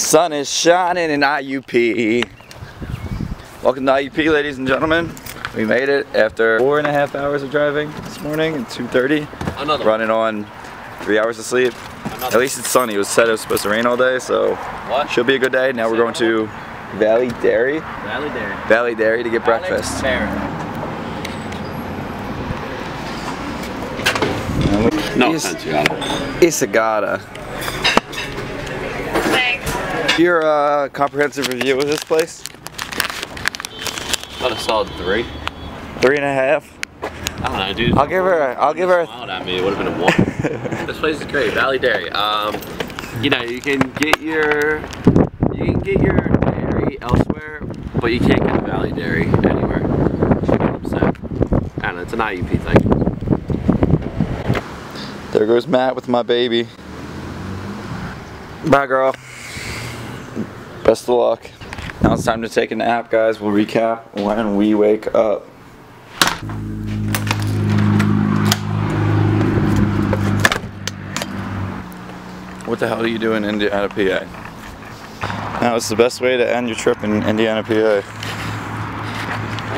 Sun is shining in IUP. Welcome to IUP, ladies and gentlemen. We made it after four and a half hours of driving this morning at 2.30. Another Running on three hours of sleep. Another At least it's sunny. It was said it was supposed to rain all day, so What? should be a good day. Now we're going to Valley Dairy. Valley Dairy. Valley Dairy to get breakfast. No Is- offense, Yana. Isagata. Your uh, comprehensive review of this place? About a solid three. Three and a half. I don't know, dude. I'll give her. A, I'll give her. A, Smiled at me. It would have been a one. this place is great. Valley Dairy. Um, you know, you can get your you can get your dairy elsewhere, but you can't get a Valley Dairy anywhere. You know I'm? I don't know. It's an IUP thing. there goes Matt with my baby. Bye, girl. Best of luck. Now it's time to take a nap, guys. We'll recap when we wake up. What the hell are you doing in Indiana, PA? Now it's the best way to end your trip in Indiana, PA.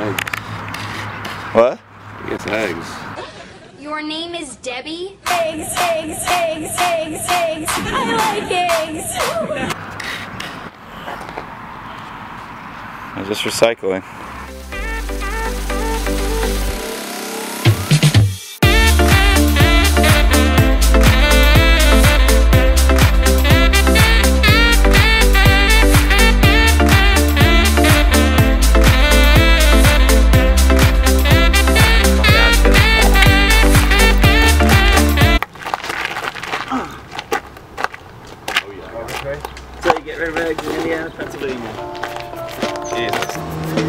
Eggs. What? It's eggs. Your name is Debbie? Eggs, eggs, eggs, eggs, eggs. I like eggs. I'm just recycling. Oh, so you get rid of eggs in Indiana, Pennsylvania. Jesus.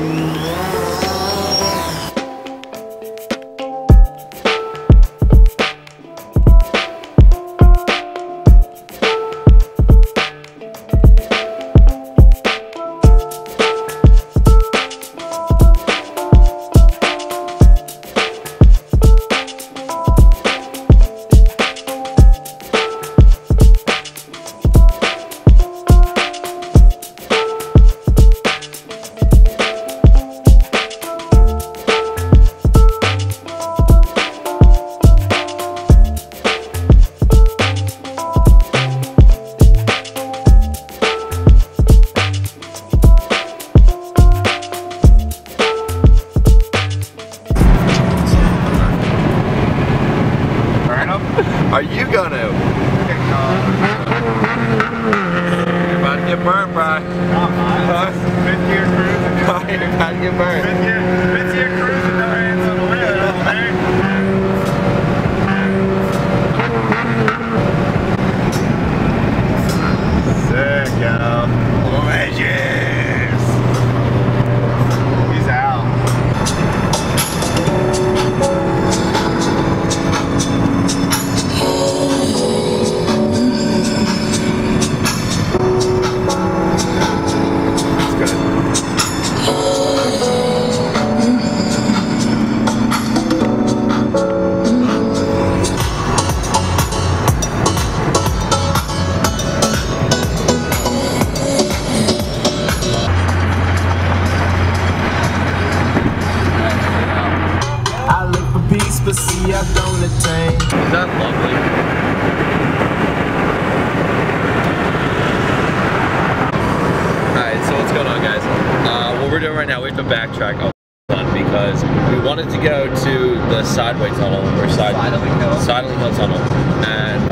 You're going on guys? Uh, what we're doing right now, we have to backtrack a ton because we wanted to go to the Sideway Tunnel or Side Sideling Hill, Sideling Hill Tunnel, and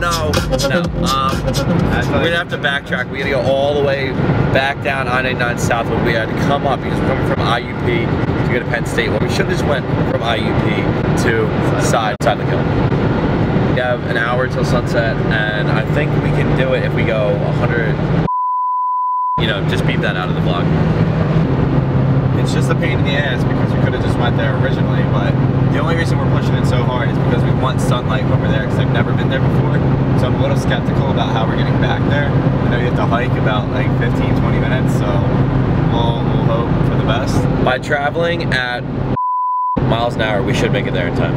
no, no. Um, we're gonna have to backtrack. We gotta go all the way back down I-99 southward. We had to come up because we're coming from IUP to go to Penn State. Well, we should have just went from IUP to Side Sideling Hill. We have an hour till sunset, and I think we can do it if we go 100. You know, just beep that out of the vlog. It's just a pain in the ass because we could have just went there originally, but the only reason we're pushing it so hard is because we want sunlight when we're there because I've never been there before. So I'm a little skeptical about how we're getting back there. I know you have to hike about like 15, 20 minutes, so we'll, we'll hope for the best. By traveling at miles an hour, we should make it there in time.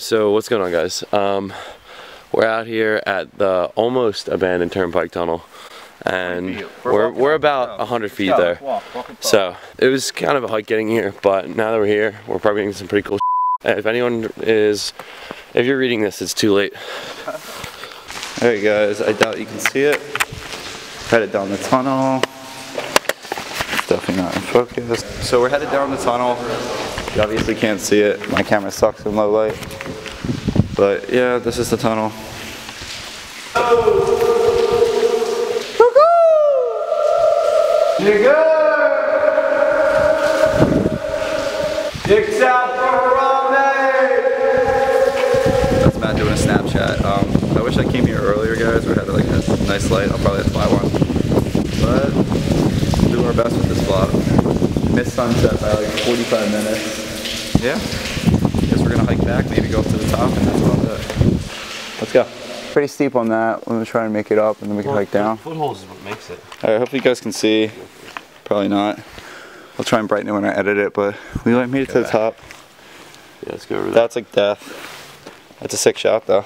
So what's going on, guys? Um, we're out here at the almost abandoned turnpike tunnel, and we're we're about hundred feet there. So it was kind of a hike getting here, but now that we're here, we're probably getting some pretty cool. If anyone is, if you're reading this, it's too late. Alright guys, I doubt you can see it. Headed down the tunnel. It's definitely not in focus. So we're headed down the tunnel. You obviously can't see it. My camera sucks in low light. But yeah, this is the tunnel. That's Matt doing a Snapchat. Um, I wish I came here earlier, guys, or had like a nice light. I'll probably have to buy one. But we'll do our best with this vlog. Missed sunset by like 45 minutes. Yeah. Guess we're gonna hike back, maybe go up to the top, and that's about it. Let's go. Pretty steep on that. We're gonna try and make it up, and then we can hike down. Footholds is what makes it. Alright, hopefully you guys can see. Probably not. I'll try and brighten it when I edit it, but we like made it to the top. Yeah, let's go over there. That's like death. That's a sick shot though.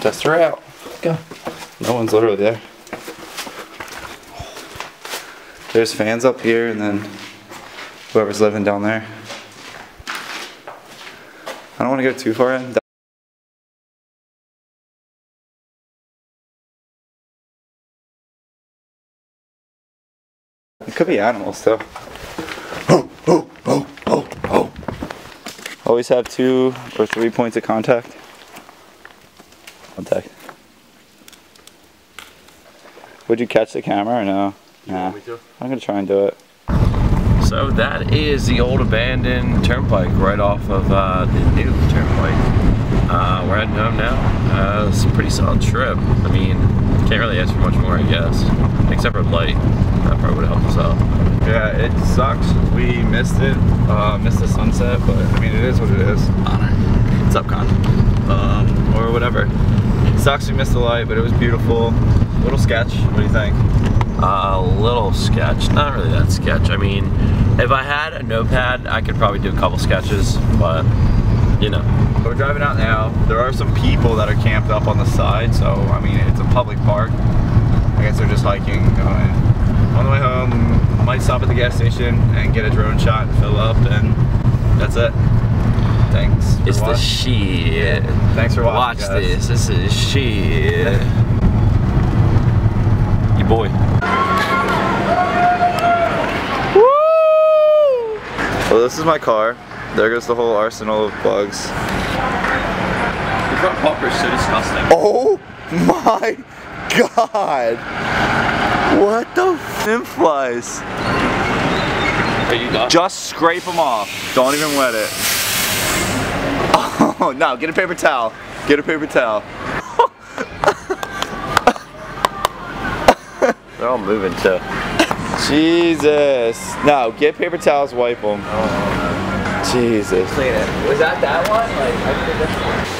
Test her out. Go. No one's literally there. There's fans up here and then whoever's living down there. I don't want to go too far in. It could be animals too. Always have two or three points of contact. Contact. Would you catch the camera or no? Nah. I'm gonna try and do it. So that is the old abandoned turnpike right off of uh, the new turnpike. Uh, we're heading home now. Uh, it's a pretty solid trip. I mean, can't really ask for much more, I guess. Except for light. That probably would have helped us out. Yeah, it sucks. We missed it, uh, missed the sunset, but I mean, it is what it is. Honor. What's up, Con? Um, or whatever. Sucks we missed the light, but it was beautiful. A Little sketch. What do you think? A little sketch. Not really that sketch. I mean, if I had a notepad, I could probably do a couple sketches, but, you know. We're driving out now. There are some people that are camped up on the side, so I mean, it's a public park. I guess they're just hiking. Going. On the way home, might stop at the gas station and get a drone shot and fill up, and that's it. Thanks. for It's the shit. Thanks for Watch watching. guys. this. This is shit. You boy. Well, this is my car. There goes the whole arsenal of bugs. Your front bumper is so disgusting. Oh my god! What the f flies? Are you done? Just scrape them off. Don't even wet it. Oh no, get a paper towel. Get a paper towel. They're all moving too. Jesus. No, get paper towels, wipe them. Oh, Jesus. Clean it. Was that that one? Like,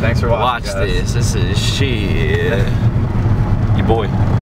Thanks for watching. Watch guys. this. This is shit. Your boy.